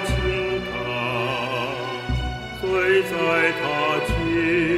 在他，醉在他情。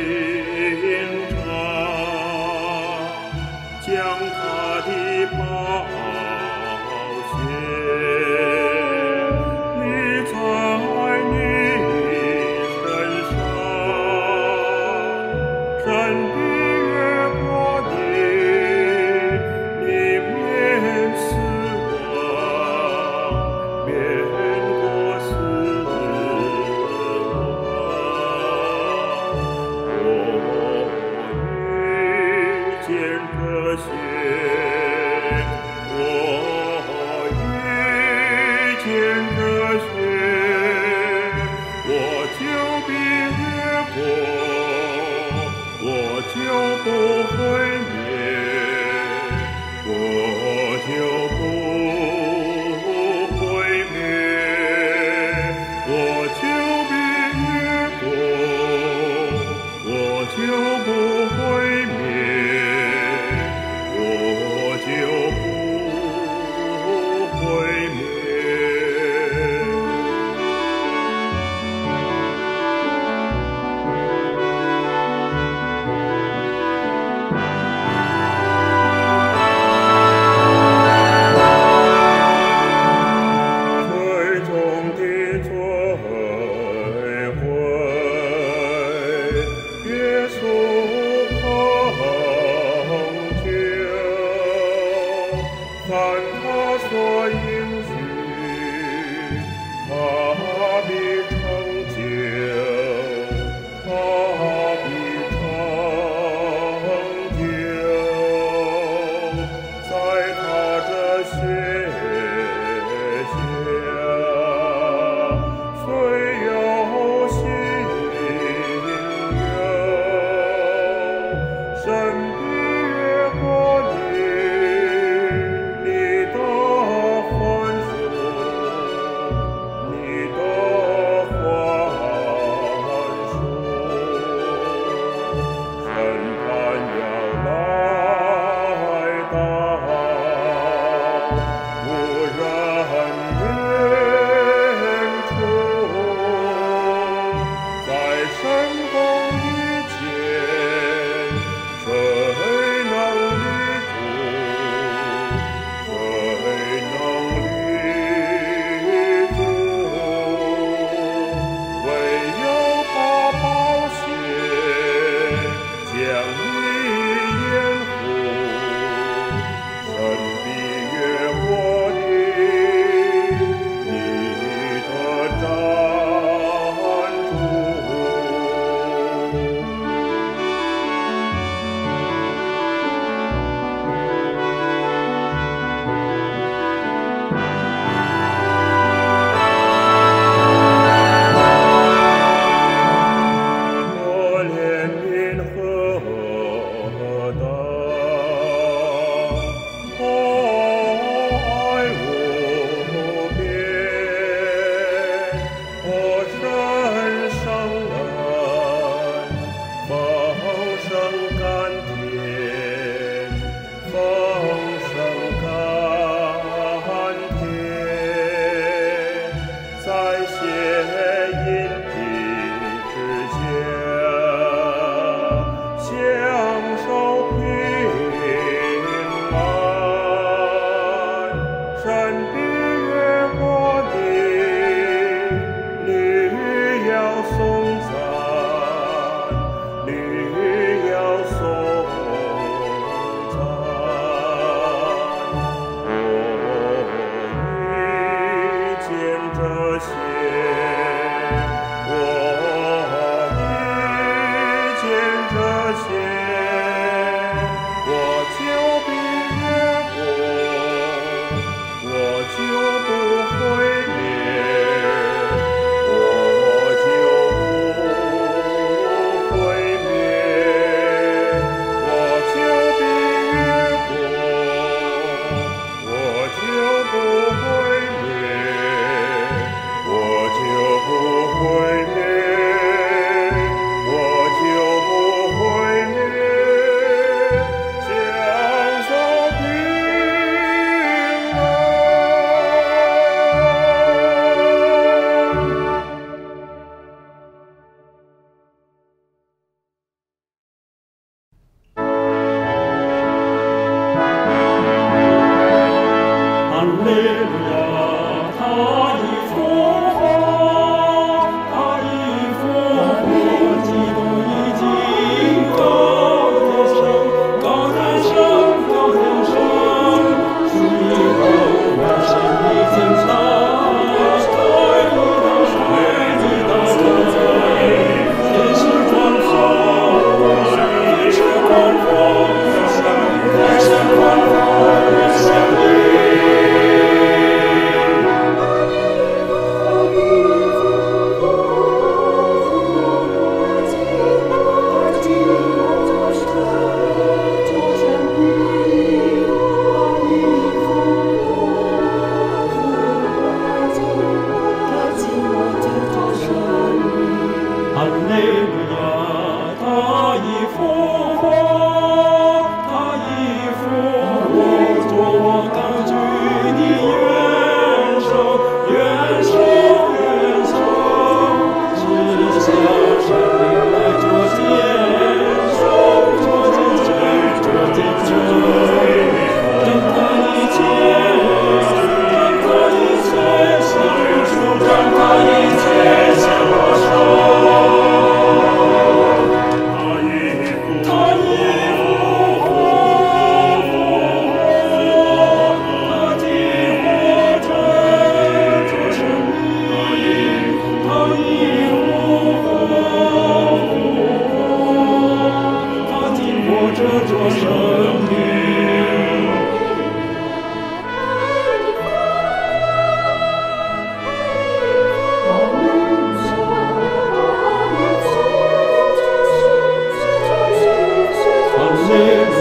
your birth. live.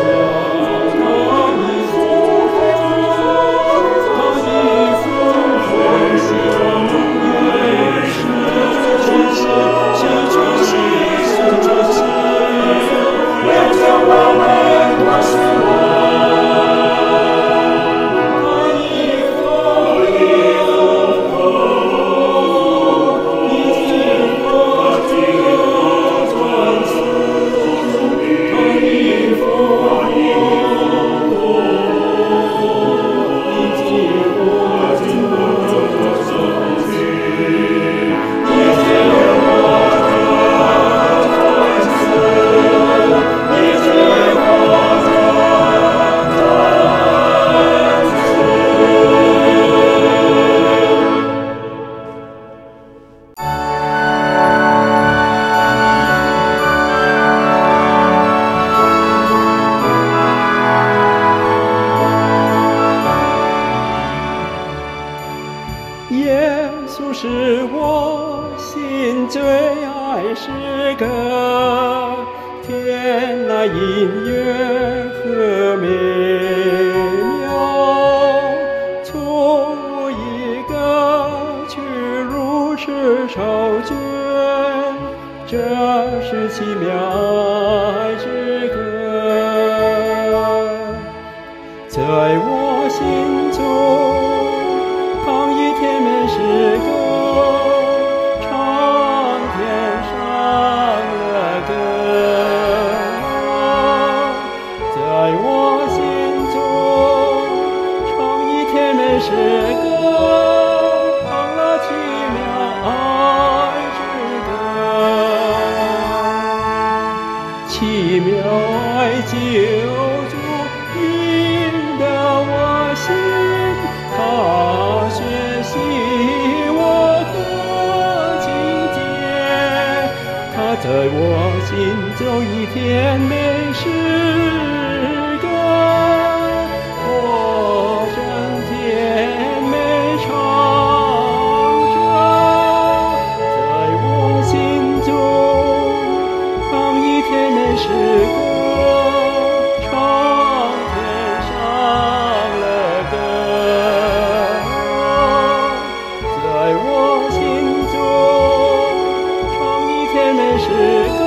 i'm shake. 一